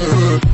Uh-huh.